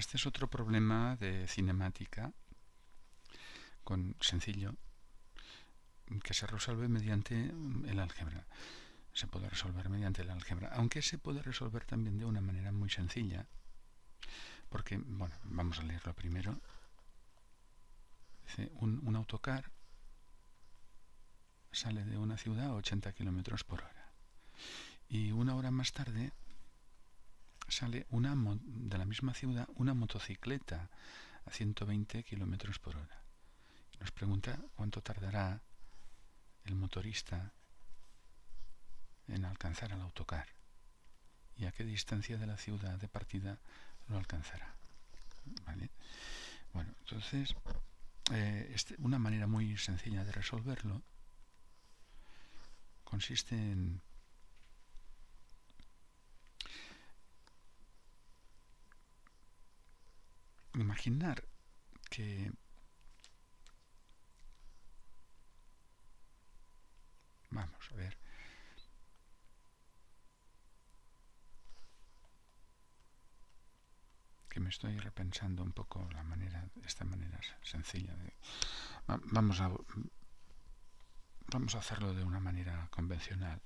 Este es otro problema de cinemática con sencillo que se resuelve mediante el álgebra. Se puede resolver mediante el álgebra, aunque se puede resolver también de una manera muy sencilla, porque, bueno, vamos a leerlo primero. Dice, un, un autocar sale de una ciudad a 80 kilómetros por hora. Y una hora más tarde sale una de la misma ciudad una motocicleta a 120 kilómetros por hora. Nos pregunta cuánto tardará el motorista en alcanzar al autocar y a qué distancia de la ciudad de partida lo alcanzará. Bueno, entonces, eh, este, una manera muy sencilla de resolverlo consiste en imaginar que vamos a ver. Que me estoy repensando un poco la manera esta manera sencilla de vamos a vamos a hacerlo de una manera convencional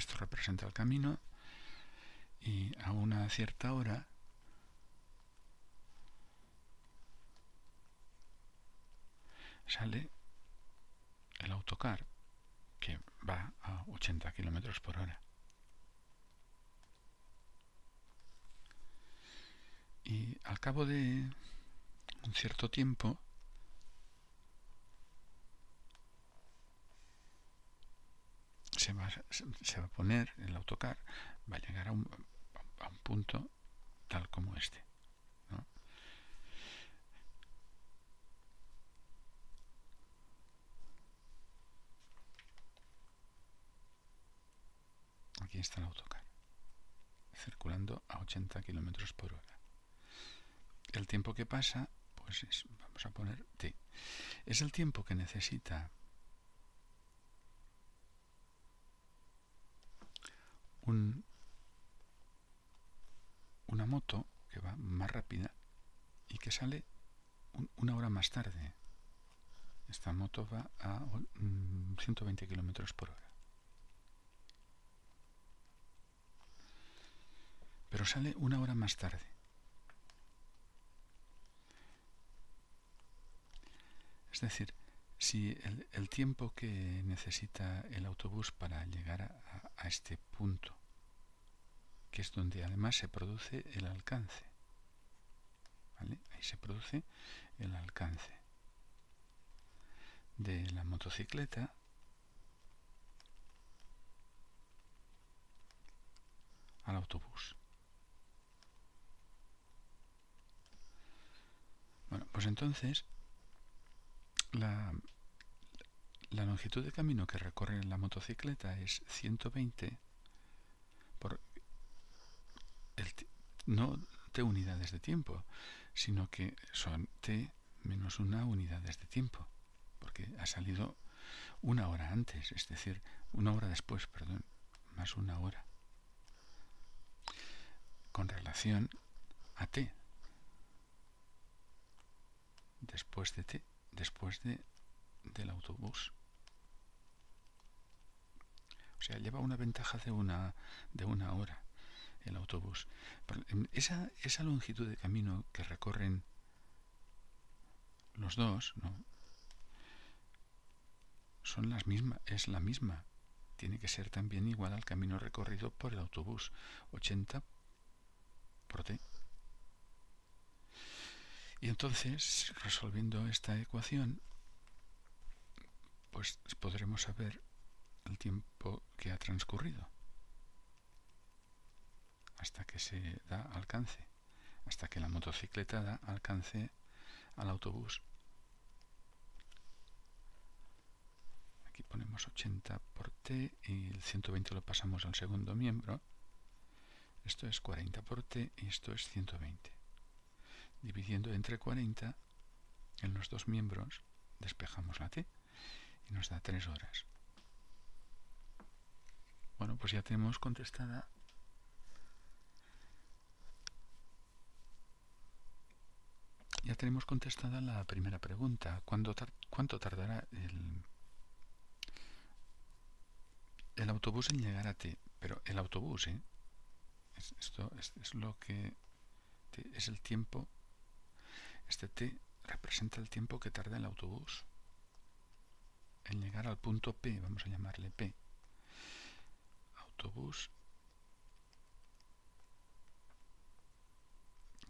Esto representa el camino y a una cierta hora sale el autocar que va a 80 kilómetros por hora. Y al cabo de un cierto tiempo se va, a poner el autocar, va a llegar a un, a un punto tal como este. Aquí está el autocar, circulando a 80 kilómetros por hora. El tiempo que pasa, pues es, vamos a poner t. Es el tiempo que necesita una moto que va más rápida y que sale una hora más tarde. Esta moto va a 120 mm, kilómetros por hora. Pero sale una hora más tarde. Es decir, si el, tiempo que necesita el autobús para llegar a este punto que es donde además se produce el alcance. Ahí se produce el alcance de la motocicleta al autobús. Bueno, pues entonces la, la longitud de camino que recorre la motocicleta es 120 por no t unidades de tiempo, sino que son t menos una unidades de tiempo, porque ha salido una hora antes, es decir, una hora después, perdón, más una hora, con relación a t, después de t, después de, del autobús. O sea, lleva una ventaja de una, de una hora el autobús. Esa, esa longitud de camino que recorren los dos, ¿no? Son las mismas, es la misma. Tiene que ser también igual al camino recorrido por el autobús. 80 por t. Y entonces, resolviendo esta ecuación, pues podremos saber el tiempo que ha transcurrido hasta que se da alcance, hasta que la motocicleta da alcance al autobús. Aquí ponemos 80 por t y el 120 lo pasamos al segundo miembro. Esto es 40 por t y esto es 120. Dividiendo entre 40 en los dos miembros despejamos la t y nos da tres horas. Bueno, pues ya tenemos contestada ya tenemos contestada la primera pregunta. ¿Cuánto tardará el, autobús en llegar a ti? Pero el autobús, ¿eh? esto es, lo que es el tiempo. Este T representa el tiempo que tarda el autobús en llegar al punto P, vamos a llamarle P. Autobús.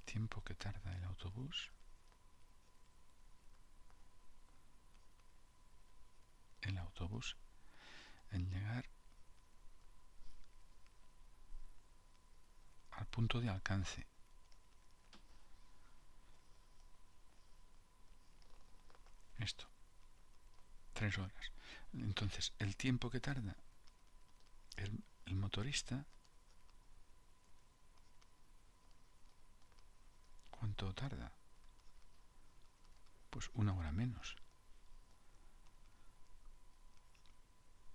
Tiempo que tarda el autobús. El en llegar al punto de alcance. Esto. Tres horas. Entonces, el tiempo que tarda el, el motorista, ¿cuánto tarda? Pues una hora menos.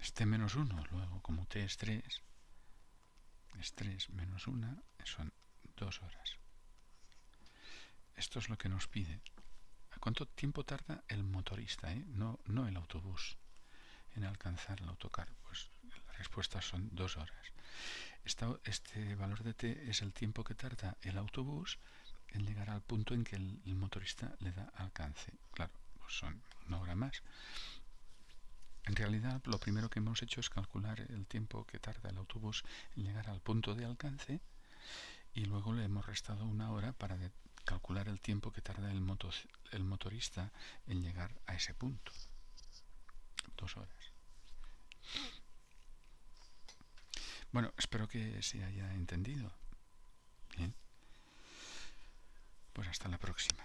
Este menos uno, luego como T es 3, es 3 menos 1, son dos horas. Esto es lo que nos pide. ¿Cuánto tiempo tarda el motorista, eh? no, no el autobús, en alcanzar el autocar? Pues las respuestas son dos horas. este valor de t es el tiempo que tarda el autobús en llegar al punto en que el, motorista le da alcance. Claro, pues son una hora más. En realidad, lo primero que hemos hecho es calcular el tiempo que tarda el autobús en llegar al punto de alcance y luego le hemos restado una hora para calcular el tiempo que tarda el, el motorista en llegar a ese punto. Dos horas. Bueno, espero que se haya entendido. Bien. Pues hasta la próxima.